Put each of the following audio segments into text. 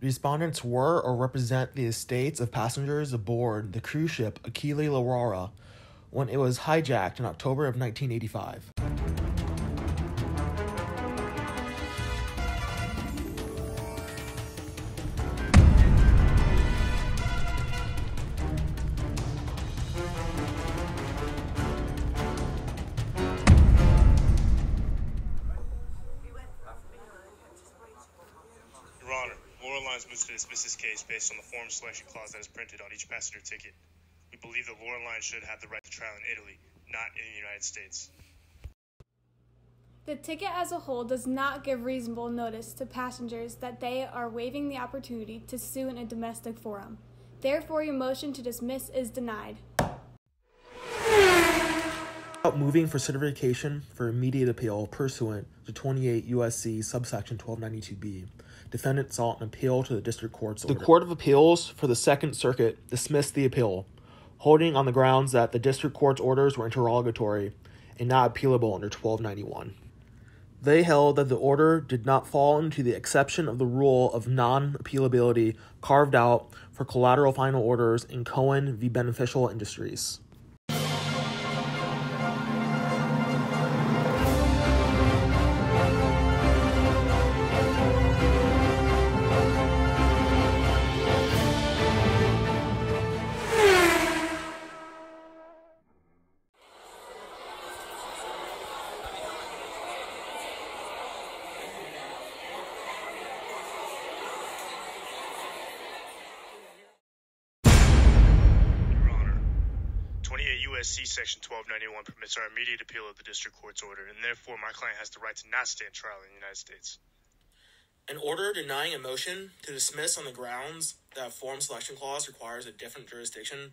Respondents were or represent the estates of passengers aboard the cruise ship Achille Lauro when it was hijacked in October of 1985. Lauro Lines moves to dismiss this case based on the forum selection clause that is printed on each passenger ticket. We believe that Lauro Line should have the right to trial in Italy, not in the United States. The ticket as a whole does not give reasonable notice to passengers that they are waiving the opportunity to sue in a domestic forum. Therefore, your motion to dismiss is denied. Without moving for certification for immediate appeal pursuant to 28 USC subsection 1292B, defendant sought an appeal to the district court's order. The Court of Appeals for the Second Circuit dismissed the appeal, holding on the grounds that the district court's orders were interlocutory and not appealable under 1291. They held that the order did not fall into the exception of the rule of non appealability carved out for collateral final orders in Cohen v. Beneficial Industries. USC Section 1291 permits our immediate appeal of the district court's order, and therefore my client has the right to not stand trial in the United States. An order denying a motion to dismiss on the grounds that a forum selection clause requires a different jurisdiction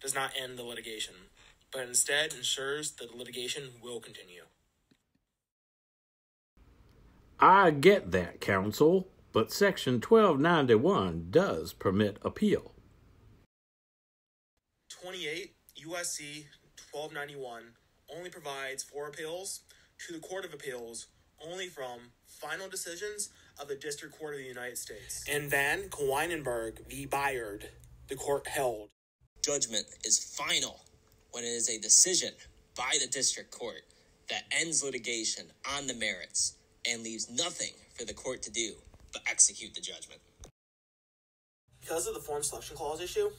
does not end the litigation, but instead ensures that the litigation will continue. I get that, counsel, but Section 1291 does permit appeal. 28 USC 1291 only provides for appeals to the Court of Appeals only from final decisions of the District Court of the United States. And Van Cauwenberghe v. Biard, the court held. Judgment is final when it is a decision by the district court that ends litigation on the merits and leaves nothing for the court to do but execute the judgment. Because of the forum selection clause issue,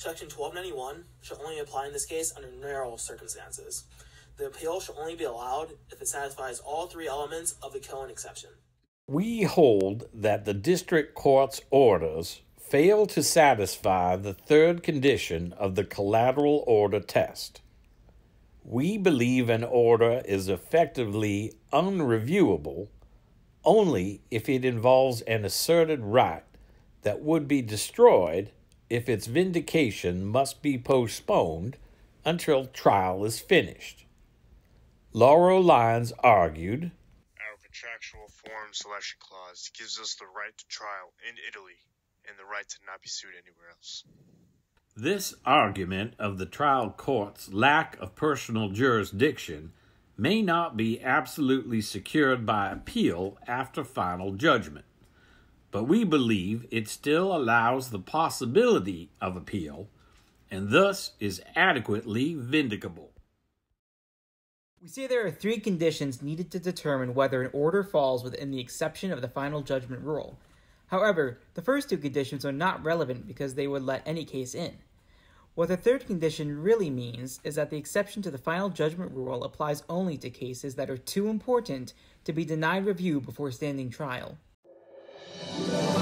Section 1291 should only apply in this case under narrow circumstances. The appeal should only be allowed if it satisfies all three elements of the Cohen exception. We hold that the district court's orders fail to satisfy the third condition of the collateral order test. We believe an order is effectively unreviewable only if it involves an asserted right that would be destroyed if its vindication must be postponed until trial is finished. Lauro Lines argued Our contractual forum selection clause gives us the right to trial in Italy and the right to not be sued anywhere else. This argument of the trial court's lack of personal jurisdiction may not be absolutely secured by appeal after final judgment, but we believe it still allows the possibility of appeal and thus is adequately vindicable. We say there are three conditions needed to determine whether an order falls within the exception of the final judgment rule. However, the first two conditions are not relevant because they would let any case in. What the third condition really means is that the exception to the final judgment rule applies only to cases that are too important to be denied review before standing trial. Amen.